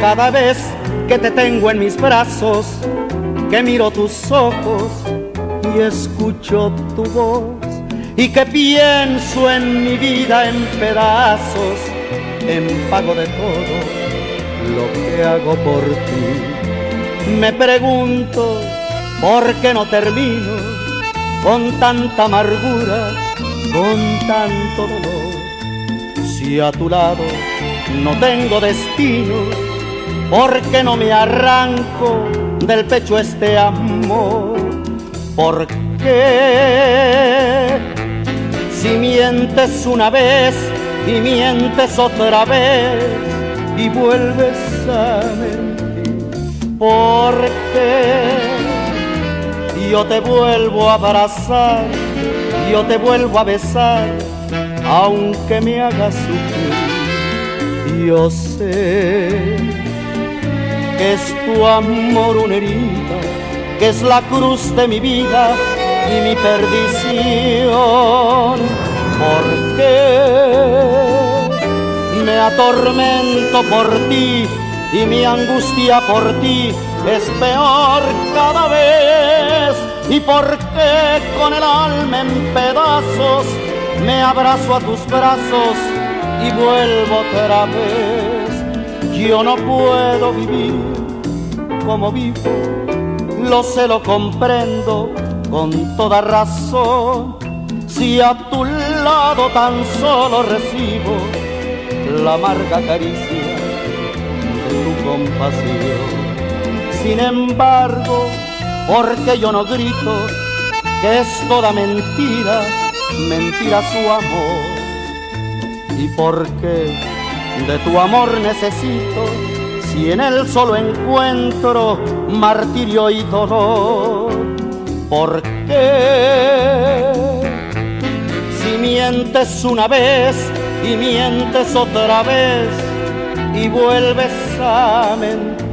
cada vez que te tengo en mis brazos, que miro tus ojos y escucho tu voz y que pienso en mi vida en pedazos, en pago de todo lo que hago por ti. Me pregunto por qué no termino con tanta amargura, con tanto dolor. Si a tu lado no tengo destino, ¿por qué no me arranco del pecho este amor? ¿Por qué? Si mientes una vez y mientes otra vez y vuelves a mentir, ¿por qué? Yo te vuelvo a abrazar, yo te vuelvo a besar, aunque me hagas sufrir. Yo sé que es tu amor una herida, que es la cruz de mi vida y mi perdición. Porque me atormento por ti y mi angustia por ti es peor cada vez. ¿Y por qué con el alma en pedazos me abrazo a tus brazos y vuelvo otra vez? Yo no puedo vivir como vivo, lo sé, lo comprendo con toda razón. Si a tu lado tan solo recibo la amarga caricia de tu compasión sin embargo, porque yo no grito que es toda mentira, mentira su amor. Y porque de tu amor necesito, si en él solo encuentro martirio y dolor. ¿Por qué? Si mientes una vez y mientes otra vez y vuelves a mentir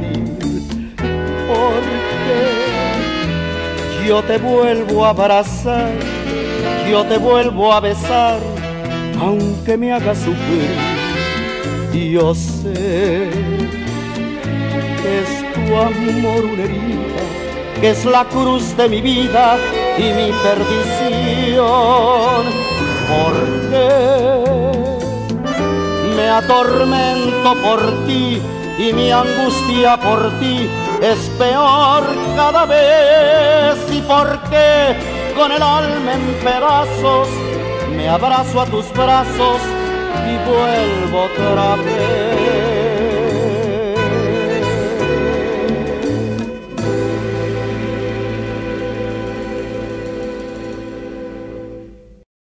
porque yo te vuelvo a abrazar, yo te vuelvo a besar, aunque me hagas sufrir. Yo sé que es tu amor una herida, que es la cruz de mi vida y mi perdición. Porque me atormento por ti y mi angustia por ti es peor cada vez y porque con el alma en pedazos me abrazo a tus brazos y vuelvo otra vez.